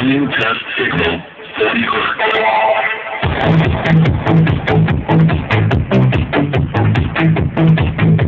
New test signal. Steady Sideband